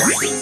Ready?